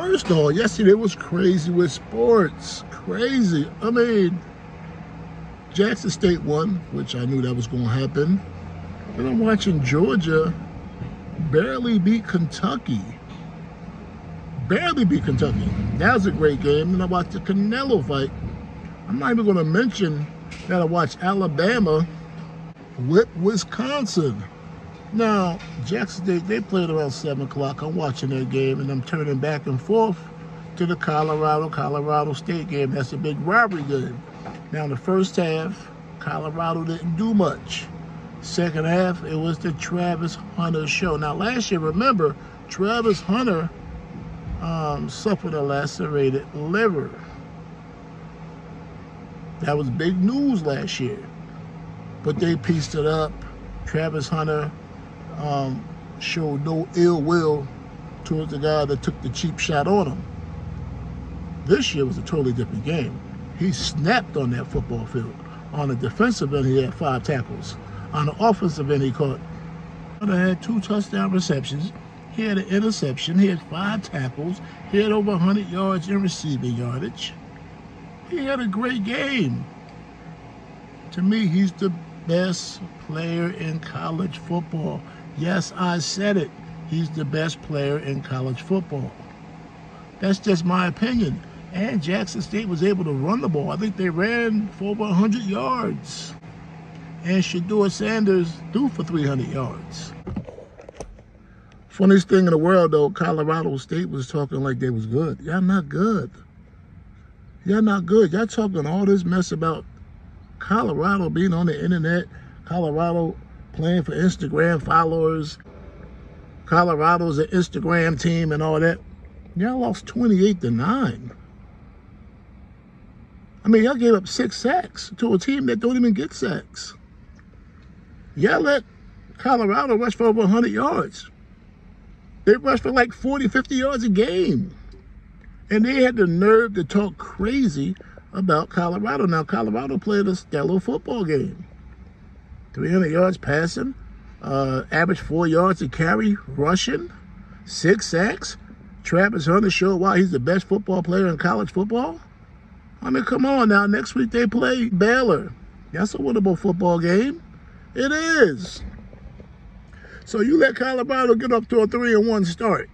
First of all, yesterday was crazy with sports. Crazy. I mean, Jackson State won, which I knew that was going to happen. And I'm watching Georgia barely beat Kentucky. Barely beat Kentucky. That was a great game. And I watched the Canelo fight. I'm not even going to mention that I watched Alabama whip Wisconsin. Now, Jackson State, they played around 7 o'clock. I'm watching that game, and I'm turning back and forth to the Colorado-Colorado State game. That's a big rivalry game. Now, in the first half, Colorado didn't do much. Second half, it was the Travis Hunter show. Now, last year, remember, Travis Hunter um, suffered a lacerated liver. That was big news last year. But they pieced it up. Travis Hunter um, showed no ill will towards the guy that took the cheap shot on him. This year was a totally different game. He snapped on that football field. On the defensive end, he had five tackles. On the offensive end, he caught. Hunter had two touchdown receptions. He had an interception. He had five tackles. He had over 100 yards in receiving yardage. He had a great game. To me, he's the best player in college football. Yes, I said it. He's the best player in college football. That's just my opinion. And Jackson State was able to run the ball. I think they ran for over 100 yards. And Shedeur Sanders threw for 300 yards. Funniest thing in the world, though, Colorado State was talking like they was good. Y'all not good. Y'all not good. Y'all talking all this mess about Colorado being on the internet, Colorado playing for Instagram followers, Colorado's an Instagram team and all that. Y'all lost 28 to 9. I mean, y'all gave up six sacks to a team that don't even get sacks. Y'all let Colorado rush for over 100 yards. They rushed for like 40, 50 yards a game. And they had the nerve to talk crazy about Colorado. Now, Colorado played a stellar football game. 300 yards passing, uh, average four yards a carry rushing, six sacks. Travis Hunter showed why he's the best football player in college football. I mean, come on now. Next week they play Baylor. That's a winnable football game. It is. So you let Colorado get up to a three and one start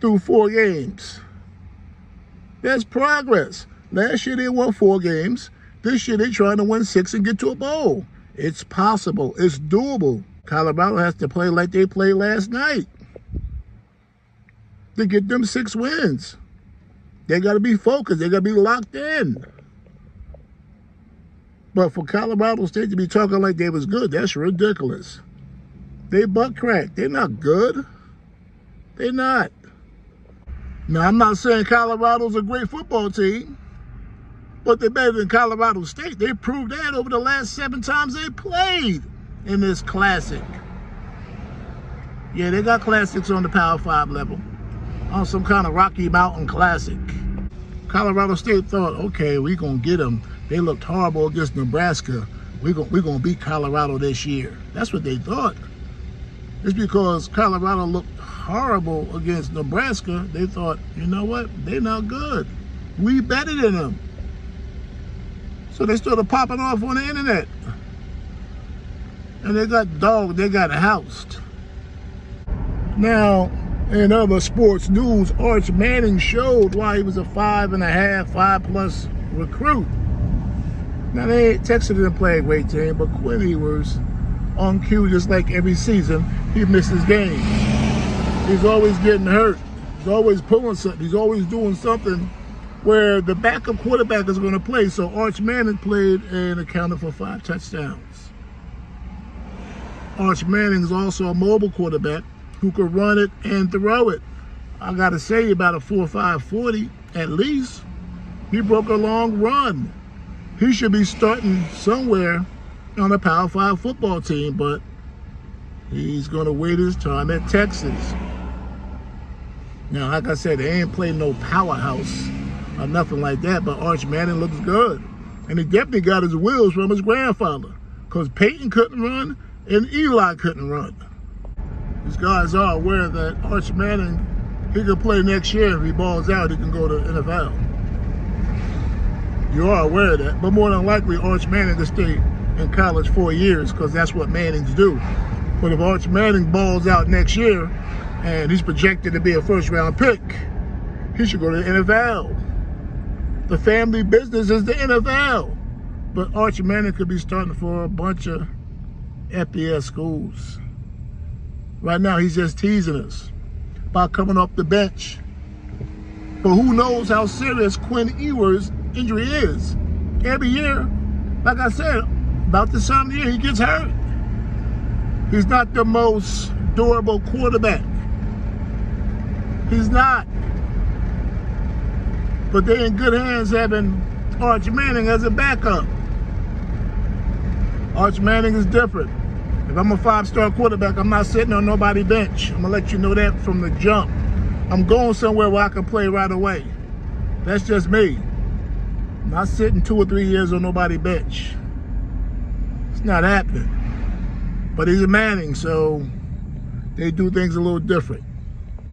through four games. That's progress. Last year they won four games. This year they're trying to win six and get to a bowl. It's possible. It's doable. Colorado has to play like they played last night to get them six wins. They got to be focused. They got to be locked in. But for Colorado State to be talking like they was good, that's ridiculous. They butt crack. They're not good. They're not. Now, I'm not saying Colorado's a great football team, but they're better than Colorado State. They proved that over the last seven times they played in this classic. Yeah, they got classics on the Power 5 level, on some kind of Rocky Mountain classic. Colorado State thought, okay, we're going to get them. They looked horrible against Nebraska. We're going we're gonna beat Colorado this year. That's what they thought. It's because Colorado looked horrible against Nebraska, they thought, you know what? They're not good. We better than them. So they started popping off on the internet. And they got dogged, they got housed. Now, in other sports news, Arch Manning showed why he was a five and a half, five plus recruit. Now, they Texas didn't play a great team, but Quinn Ewers on cue just like every season, he misses games. He's always getting hurt. He's always pulling something. He's always doing something where the backup quarterback is going to play. So Arch Manning played and accounted for five touchdowns. Arch Manning is also a mobile quarterback who can run it and throw it. I got to say, about a 4.5 40 at least. He broke a long run. He should be starting somewhere on a Power 5 football team, but he's going to wait his time at Texas. Now, like I said, they ain't playing no powerhouse or nothing like that, but Arch Manning looks good. And he definitely got his wheels from his grandfather because Peyton couldn't run and Eli couldn't run. These guys are aware that Arch Manning he could play next year. If he balls out, he can go to NFL. You are aware of that. But more than likely, Arch Manning will stay in college four years because that's what Mannings do. But if Arch Manning balls out next year and he's projected to be a first round pick, he should go to the NFL. The family business is the NFL. But Arch Manning could be starting for a bunch of FBS schools. Right now, he's just teasing us by coming off the bench. But who knows how serious Quinn Ewers' injury is? Every year, like I said, about this time of year, he gets hurt. He's not the most durable quarterback. He's not. But they're in good hands having Arch Manning as a backup. Arch Manning is different. If I'm a five-star quarterback, I'm not sitting on nobody bench. I'm gonna let you know that from the jump. I'm going somewhere where I can play right away. That's just me. I'm not sitting two or three years on nobody bench. It's not happening. But he's a Manning, so they do things a little different.